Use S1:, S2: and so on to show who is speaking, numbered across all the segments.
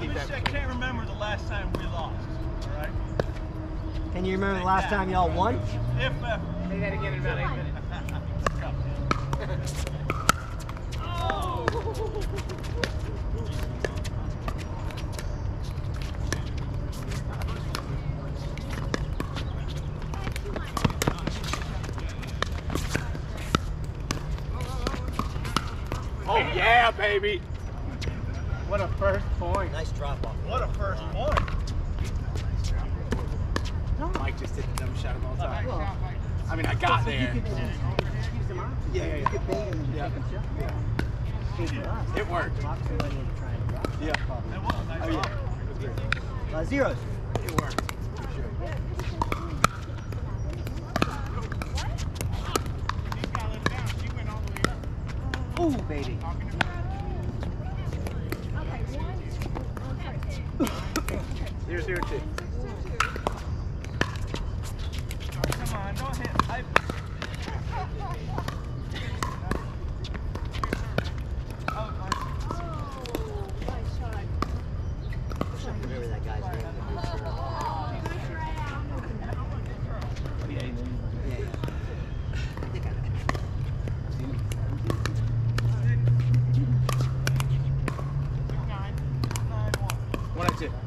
S1: repeat.
S2: I can't remember the last time we lost. All right.
S3: Can you remember the last time y'all won?
S2: If
S1: say that again in about eight minutes. oh. oh yeah, baby. What a first point.
S3: Nice drop off.
S2: What a first wow. point. No.
S1: Mike just did the dumb shot of all time. Well, I mean, I got there. Yeah, yeah, It worked. Yeah. Oh, yeah.
S3: Uh, zeros.
S1: It worked.
S3: Ooh, baby.
S2: 맞지?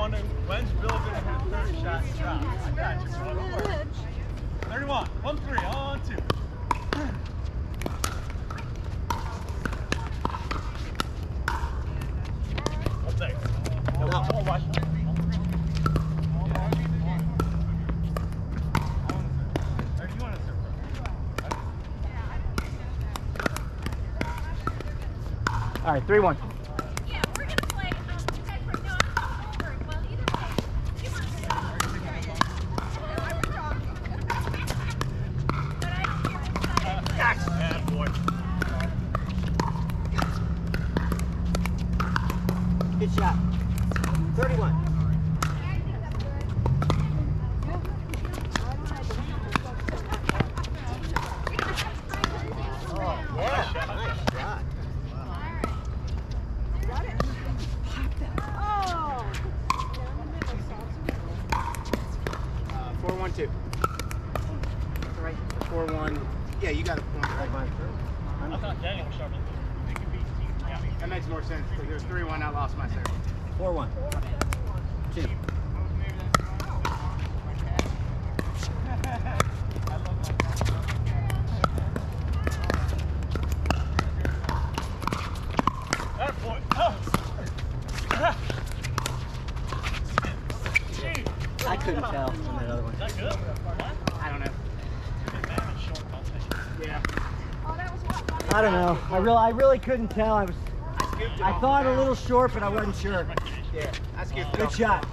S2: wondering when's Bill going to hit a third shot drop. I got you, brother. 31, 1 3, on 2.
S1: All right,
S3: 3-1.
S2: I thought Daniel was sharp.
S1: That makes more sense because there's 3 1, I lost my serve.
S2: 4 1. 2.
S4: I couldn't tell
S1: I don't know. Yeah.
S4: I don't know. I really, I really couldn't tell. I was,
S1: I
S4: I thought a little short, but I wasn't sure.
S1: Yeah,
S4: Good shot.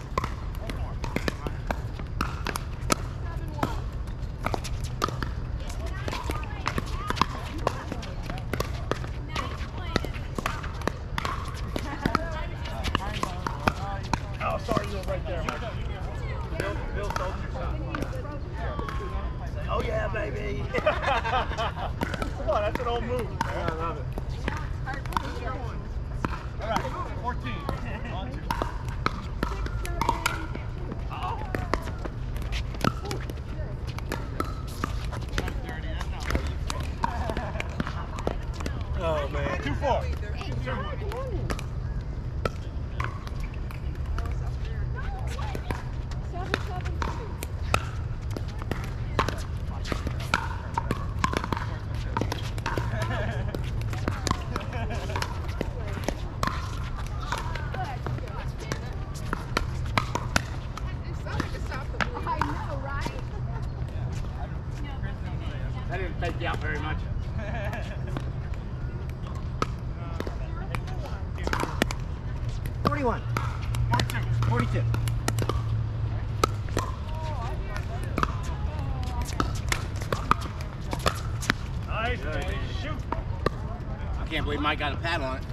S2: Oh, sorry, you're right there.
S1: Bill, Bill sold your shot. Oh yeah, baby.
S2: Come on, that's an old move.
S1: I love it.
S2: All right, 14. On to.
S1: Oh man.
S2: Two four.
S3: Seven, seven, two. I know, right?
S1: That didn't take you out very much.
S4: Forty-one. Forty-two.
S2: Nice, baby. Shoot.
S1: I can't believe Mike got a pad on it.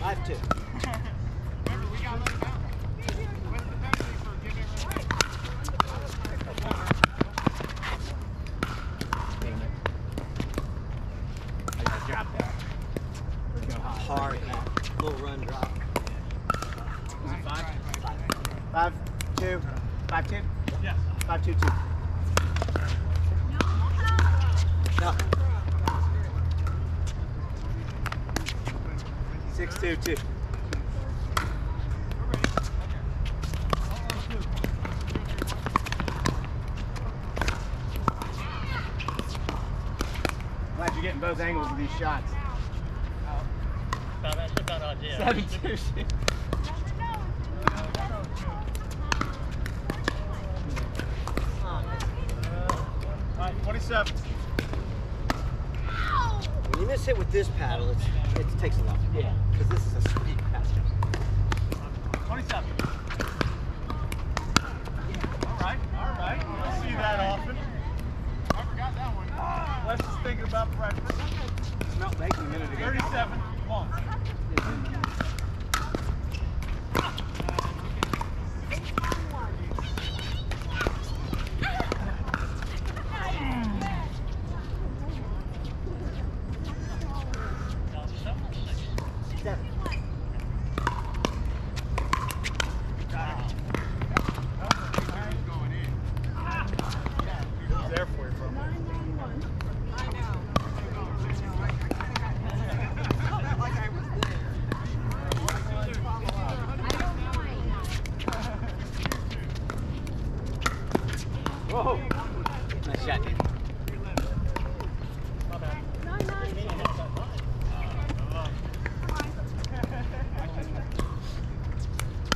S4: Five two.
S1: I gotta drop that.
S4: Hard. Little run drop.
S1: Was it five?
S4: Five two.
S1: Five two?
S2: Yes.
S4: Five two two. No. Two two.
S1: Glad you're getting both angles of these shots.
S2: No, that's a bad idea.
S1: Seven two.
S2: All right, 27.
S4: When you miss with this paddle, it's, it takes a lot.
S1: Yeah.
S4: Because this is a sweet paddle.
S2: 27. All right, all right. You don't see that often. I forgot that one. Wes is thinking about breakfast.
S1: Smelled bacon a minute ago.
S2: 37. Come on.
S4: Seven.
S2: There for you, bro.
S1: Whoa. Nice shot, dude.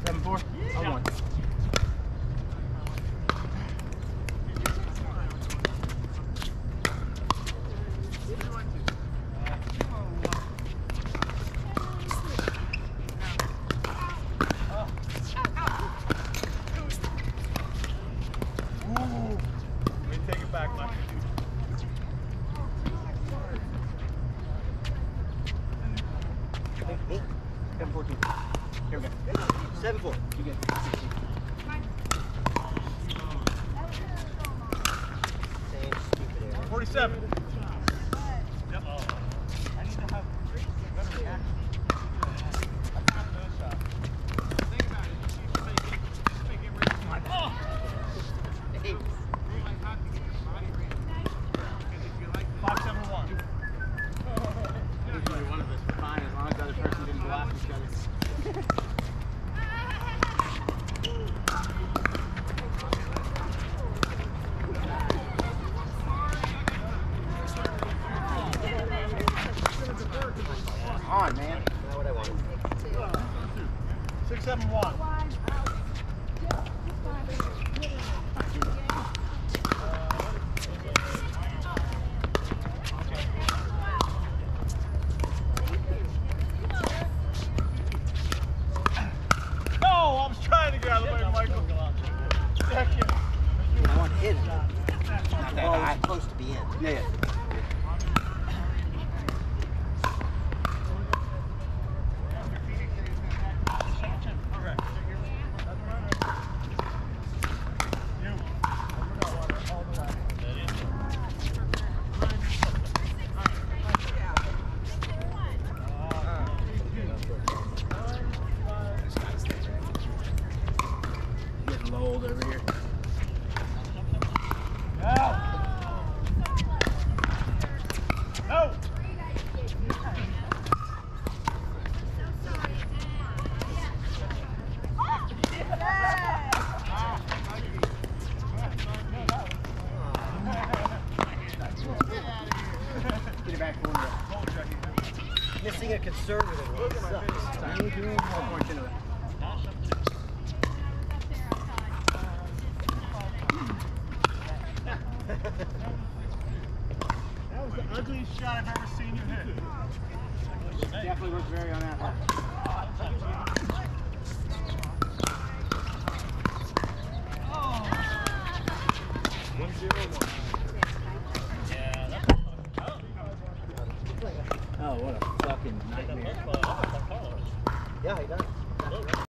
S1: Seven four? I won.
S2: Ooh. Let me take it back, Mike.
S4: Seven fourteen.
S1: Here we go.
S4: Seven four.
S1: You get
S2: I want to hit it. Not that high. Close
S1: to be
S4: in. Yeah. Conservative one
S1: one.
S2: That was the ugliest shot I've ever seen you hit.
S1: Definitely worked very on that one. Oh, what
S4: Yeah, he does.